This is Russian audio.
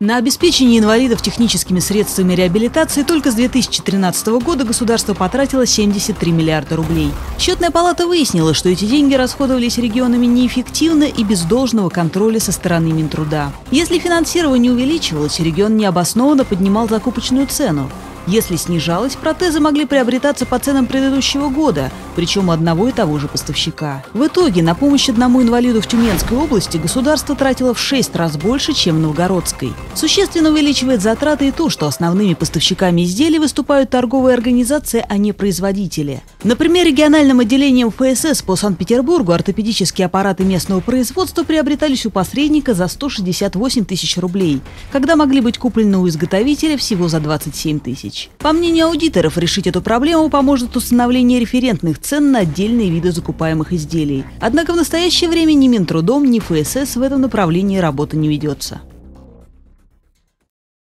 На обеспечение инвалидов техническими средствами реабилитации только с 2013 года государство потратило 73 миллиарда рублей. Счетная палата выяснила, что эти деньги расходовались регионами неэффективно и без должного контроля со стороны Минтруда. Если финансирование увеличивалось, регион необоснованно поднимал закупочную цену. Если снижалось, протезы могли приобретаться по ценам предыдущего года, причем одного и того же поставщика. В итоге на помощь одному инвалиду в Тюменской области государство тратило в 6 раз больше, чем в Новгородской. Существенно увеличивает затраты и то, что основными поставщиками изделий выступают торговые организации, а не производители. Например, региональным отделением ФСС по Санкт-Петербургу ортопедические аппараты местного производства приобретались у посредника за 168 тысяч рублей, когда могли быть куплены у изготовителя всего за 27 тысяч тысяч. По мнению аудиторов, решить эту проблему поможет установление референтных цен на отдельные виды закупаемых изделий. Однако в настоящее время ни Минтрудом, ни ФСС в этом направлении работа не ведется.